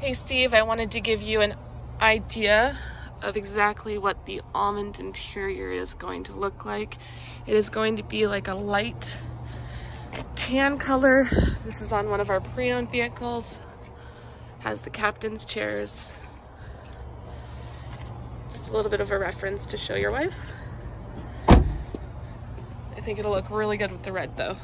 Hey Steve, I wanted to give you an idea of exactly what the almond interior is going to look like. It is going to be like a light tan color. This is on one of our pre-owned vehicles. Has the captain's chairs. Just a little bit of a reference to show your wife. I think it'll look really good with the red though.